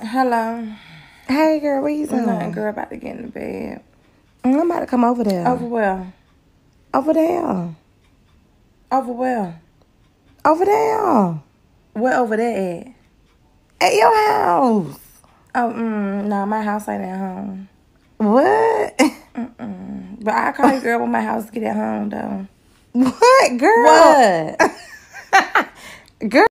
Hello. Hey, girl, where you Nothing, girl, about to get in the bed. I'm about to come over there. Over where? Over there. Over where? Over there. Where over there at? At your house. Oh, mm, no, my house ain't at home. What? Mm-mm. But I call you girl when my house get at home, though. What, girl? What? Girl,